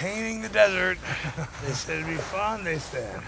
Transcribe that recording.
painting the desert. they said it'd be fun, they said.